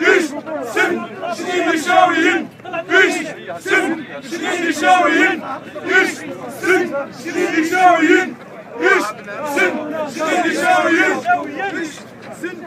Düşsün şimdi şaviyin. Düşsün şimdi şaviyin. Düşsün şimdi şaviyin. Düşsün şimdi şaviyin. Düşsün